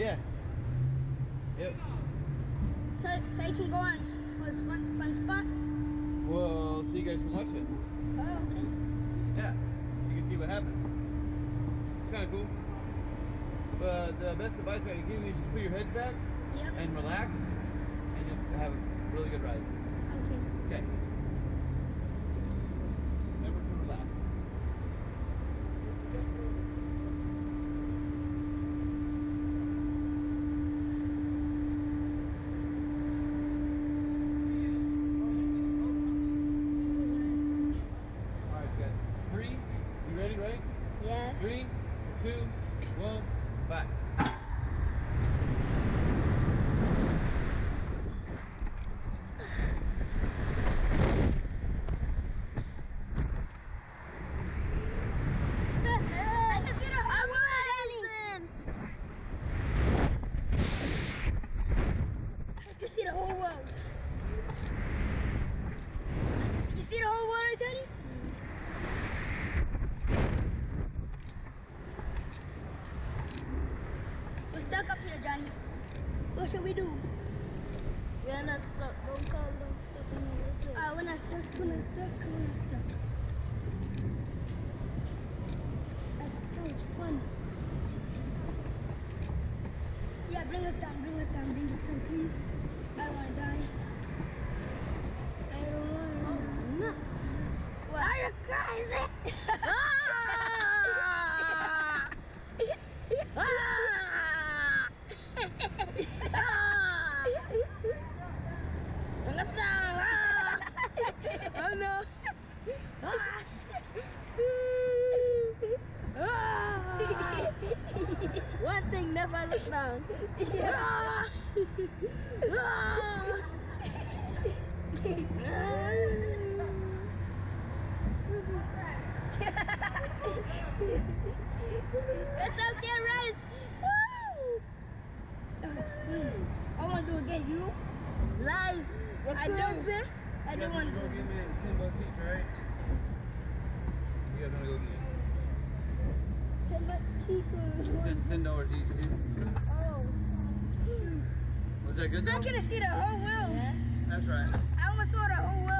Yeah. Yep. So, so you can go on for this fun, fun spot? Well, so you guys can watch it. Oh, okay. Yeah. You can see what happens. It's kind of cool. But the best advice I can give you is just put your head back Yep. and relax and just have a really good ride. Okay. Okay. Remember to relax. All right, guys. Three. You ready? Ready? Yes. Three, two, one, back. I can see the whole I can see the whole world. You see the whole world, Johnny? We're stuck up here, Johnny. What should we do? We're not stuck. Don't call them stuck in this thing. Uh, we're not stuck, we're not stuck, we're not stuck. That's, that was fun. Yeah, bring us down, bring us down, bring us down, please. I don't want to die. I don't want to. Nuts. What? Are you crazy? One thing never look down. That's okay, Rice. Woo! That was fun. I want to do again. You? Lies. I don't. I don't want to. go get me ten bucks each, right? You guys wanna go get Ten bucks cheaper. ten, ten dollars each? dude. Oh. Was that good? I could have seen the whole world. That's right. I almost saw the whole world.